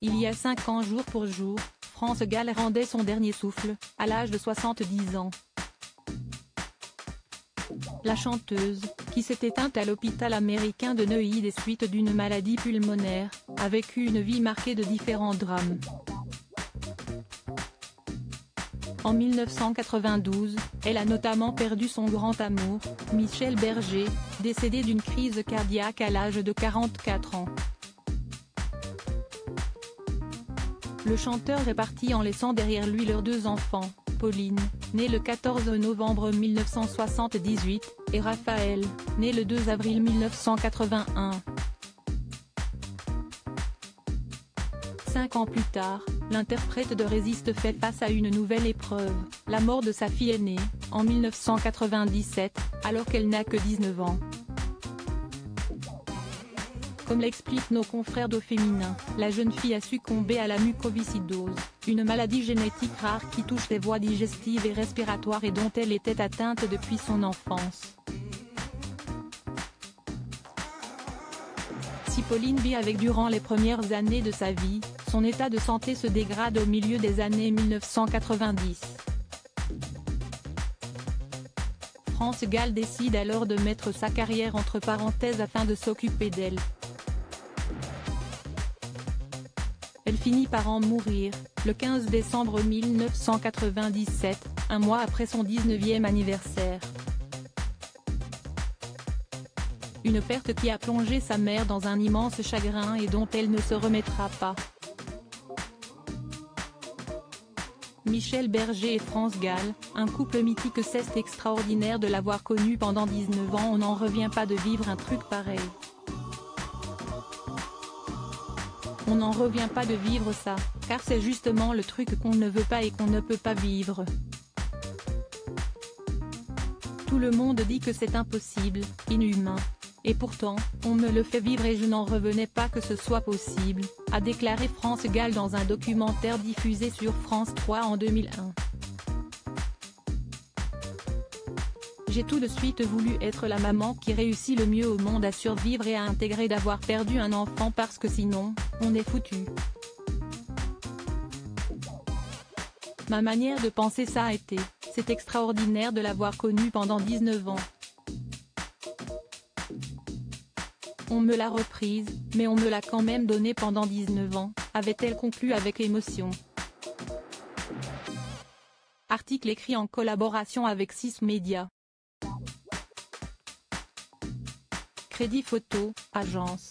Il y a cinq ans jour pour jour, France Gall rendait son dernier souffle, à l'âge de 70 ans. La chanteuse, qui s'est éteinte à l'hôpital américain de Neuilly des suites d'une maladie pulmonaire, a vécu une vie marquée de différents drames. En 1992, elle a notamment perdu son grand amour, Michel Berger, décédé d'une crise cardiaque à l'âge de 44 ans. Le chanteur est parti en laissant derrière lui leurs deux enfants, Pauline, née le 14 novembre 1978, et Raphaël, né le 2 avril 1981. Cinq ans plus tard, l'interprète de Résiste fait face à une nouvelle épreuve, la mort de sa fille aînée, en 1997, alors qu'elle n'a que 19 ans. Comme l'expliquent nos confrères d'Au Féminin, la jeune fille a succombé à la mucoviscidose, une maladie génétique rare qui touche les voies digestives et respiratoires et dont elle était atteinte depuis son enfance. Si Pauline vit avec durant les premières années de sa vie, son état de santé se dégrade au milieu des années 1990. France Gall décide alors de mettre sa carrière entre parenthèses afin de s'occuper d'elle. Elle finit par en mourir, le 15 décembre 1997, un mois après son 19e anniversaire. Une perte qui a plongé sa mère dans un immense chagrin et dont elle ne se remettra pas. Michel Berger et France Gall, un couple mythique c'est extraordinaire de l'avoir connu pendant 19 ans on n'en revient pas de vivre un truc pareil. On n'en revient pas de vivre ça, car c'est justement le truc qu'on ne veut pas et qu'on ne peut pas vivre. Tout le monde dit que c'est impossible, inhumain. Et pourtant, on me le fait vivre et je n'en revenais pas que ce soit possible, a déclaré France Gall dans un documentaire diffusé sur France 3 en 2001. J'ai tout de suite voulu être la maman qui réussit le mieux au monde à survivre et à intégrer d'avoir perdu un enfant parce que sinon, on est foutu. Ma manière de penser ça a été, c'est extraordinaire de l'avoir connu pendant 19 ans. On me l'a reprise, mais on me l'a quand même donnée pendant 19 ans, avait-elle conclu avec émotion. Article écrit en collaboration avec 6 médias. Crédit photo, agence.